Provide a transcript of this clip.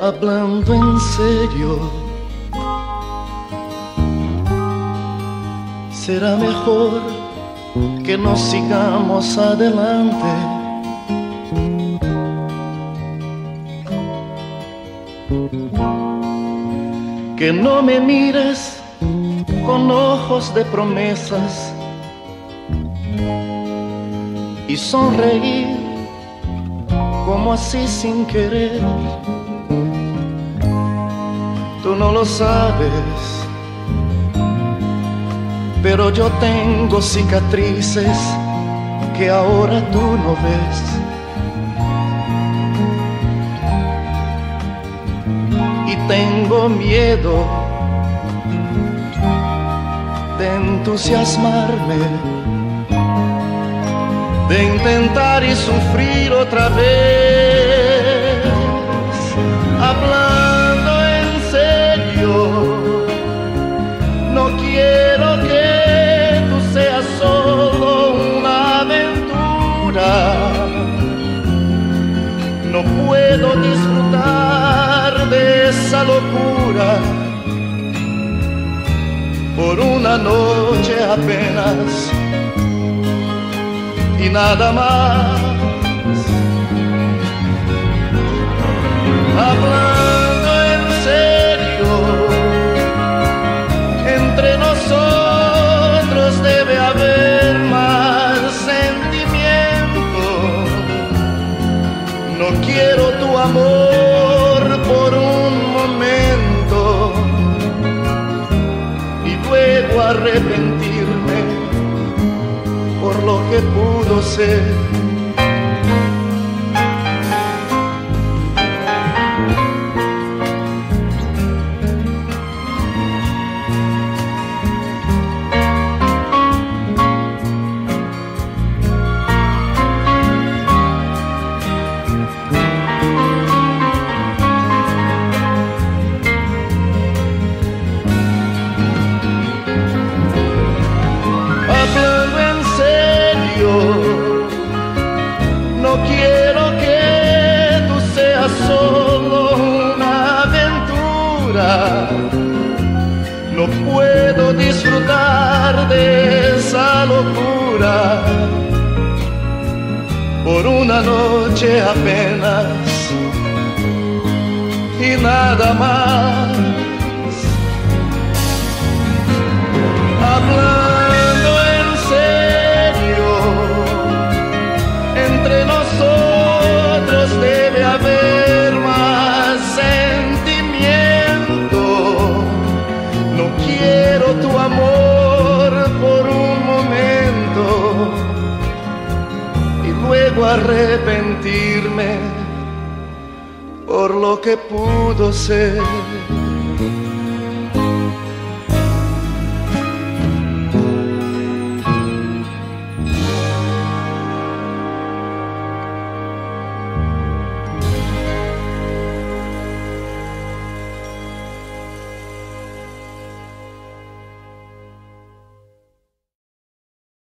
hablando en serio, será mejor que nos sigamos adelante. Que no me mires con ojos de promesas y sonreír como así sin querer. Tú no lo sabes, pero yo tengo cicatrices que ahora tú no ves. Y tengo miedo de entusiasmarme de intentar y sufrir otra vez, no puedo disfrutar de esa locura por una noche apenas y nada más. Quiero tu amor por un momento y luego arrepentirme por lo que pudo ser puedo disfrutar de esa locura por una noche apenas y nada más. debo arrepentirme por lo que pudo ser.